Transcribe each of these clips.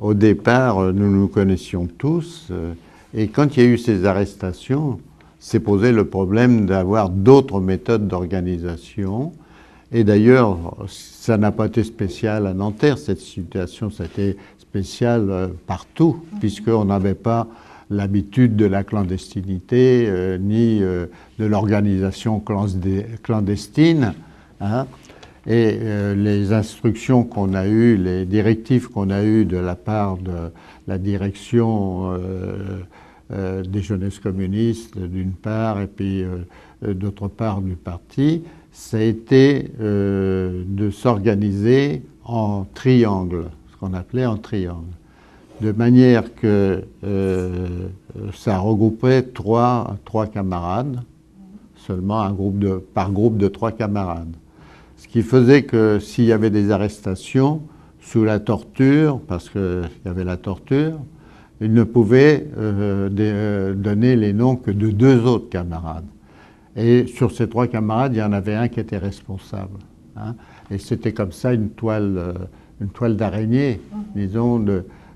au départ, nous nous connaissions tous. Et quand il y a eu ces arrestations, s'est posé le problème d'avoir d'autres méthodes d'organisation. Et d'ailleurs, ça n'a pas été spécial à Nanterre, cette situation, ça a été spécial euh, partout, puisqu'on n'avait pas l'habitude de la clandestinité, euh, ni euh, de l'organisation clandestine. Hein. Et les instructions qu'on a eues, les directives qu'on a eues de la part de la direction euh, des jeunesses communistes d'une part et puis euh, euh, d'autre part du parti, ça a été de s'organiser en triangle, ce qu'on appelait en triangle, de manière que ça regroupait trois, trois camarades, seulement un groupe de, par groupe de trois camarades. Ce qui faisait que s'il y avait des arrestations sous la torture, parce qu'il y avait la torture, il ne pouvait euh, euh, donner les noms que de deux autres camarades. Et sur ces trois camarades, il y en avait un qui était responsable. Hein. Et c'était comme ça une toile, euh, toile d'araignée, disons,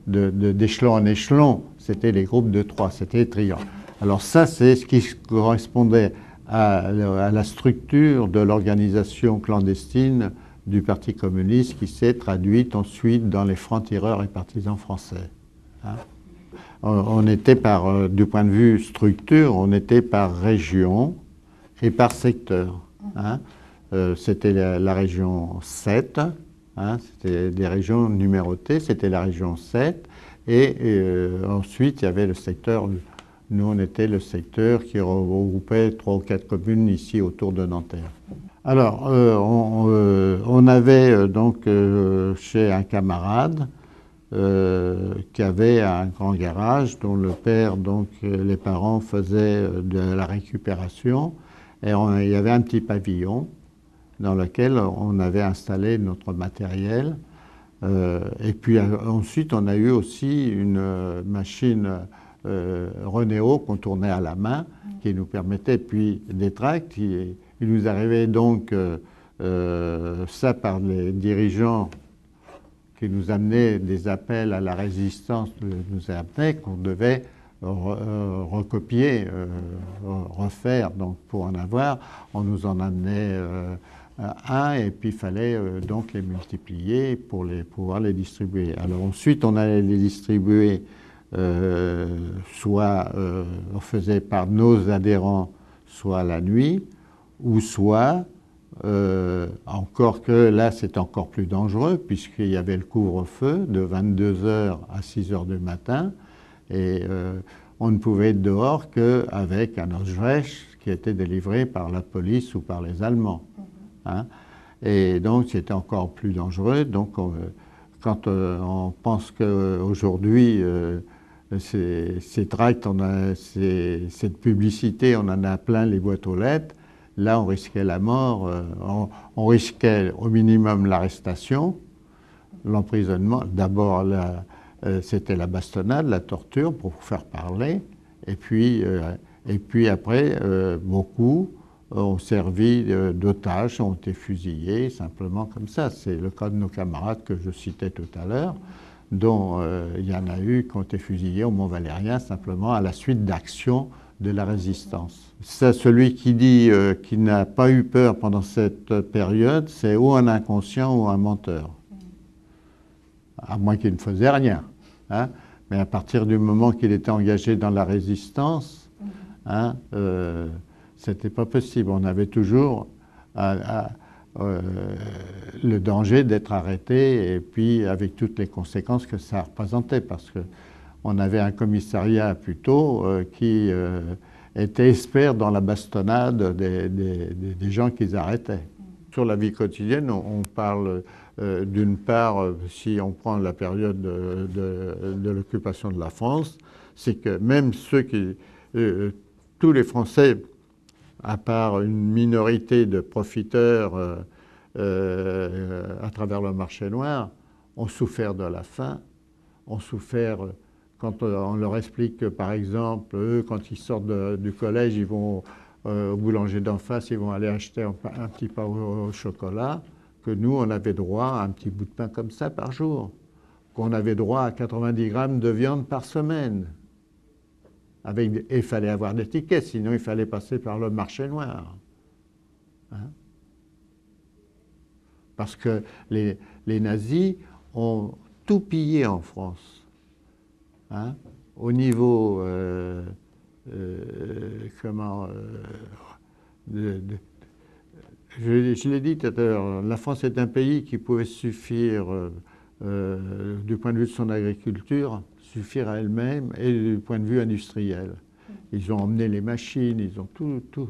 d'échelon de, en échelon. C'était les groupes de trois, c'était les triangles. Alors ça, c'est ce qui correspondait à, la structure de l'organisation clandestine du Parti communiste qui s'est traduite ensuite dans les francs-tireurs et partisans français. Hein on était par, euh, du point de vue structure, on était par région et par secteur. Hein. Euh, c'était la, région 7, hein, c'était des régions numérotées, c'était la région 7, et, euh, ensuite il y avait le secteur, nous on était le secteur qui regroupait trois ou quatre communes ici autour de Nanterre. Alors, on, avait donc chez un camarade, euh, qui avait un grand garage dont le père, donc euh, les parents faisaient euh, de la récupération. Et il y avait un petit pavillon dans lequel on avait installé notre matériel. et puis ensuite, on a eu aussi une machine Renéo qu'on tournait à la main, qui nous permettait, puis des tracts. Il, nous arrivait donc ça par les dirigeants qui nous amenait des appels à la résistance, nous amenait qu'on devait euh, recopier, euh, refaire. Donc pour en avoir, on nous en amenait euh, un et puis il fallait donc les multiplier pour les, pouvoir les distribuer. Alors ensuite, on allait les distribuer soit on faisait par nos adhérents, soit la nuit, ou soit euh, encore que là, c'est encore plus dangereux puisqu'il y avait le couvre-feu de 22h à 6h du matin et euh, on ne pouvait être dehors qu'avec un Oswech qui était délivré par la police ou par les Allemands. Hein. Et donc, c'était encore plus dangereux. Donc, quand euh, on pense qu'aujourd'hui, ces, ces tracts, cette publicité, on en a plein les boîtes aux lettres, Là, on risquait la mort, euh, on, risquait au minimum l'arrestation, l'emprisonnement. D'abord, euh, c'était la bastonnade, la torture pour vous faire parler. Et puis, euh, et puis après, beaucoup ont servi d'otages, ont été fusillés, simplement comme ça. C'est le cas de nos camarades que je citais tout à l'heure, dont il y en a eu qui ont été fusillés au Mont-Valérien, simplement à la suite d'actions de la résistance. C'est celui qui dit euh, qu'il n'a pas eu peur pendant cette période, c'est ou un inconscient ou un menteur. À moins qu'il ne faisait rien. Hein. Mais à partir du moment qu'il était engagé dans la résistance, hein, euh, c'était pas possible. On avait toujours euh, le danger d'être arrêté et puis avec toutes les conséquences que ça représentait parce que on avait un commissariat plutôt euh, qui euh, était expert dans la bastonnade des, gens qu'ils arrêtaient. Sur la vie quotidienne, on, parle euh, d'une part, si on prend la période de, l'occupation de la France, c'est que même ceux qui, tous les Français, à part une minorité de profiteurs à travers le marché noir, ont souffert de la faim, ont souffert quand on leur explique que, par exemple, eux, quand ils sortent du collège, ils vont euh, au boulanger d'en face, ils vont aller acheter un, petit pain au, chocolat, que nous, on avait droit à un petit bout de pain comme ça par jour. qu'on avait droit à 90 grammes de viande par semaine. Il fallait avoir des tickets, sinon il fallait passer par le marché noir. Hein? Parce que les, nazis ont tout pillé en France. Hein? Au niveau, euh, euh, comment, euh, je, l'ai dit tout à l'heure, la France est un pays qui pouvait suffire, du point de vue de son agriculture, suffire à elle-même et du point de vue industriel. Ils ont emmené les machines, ils ont tout, tout,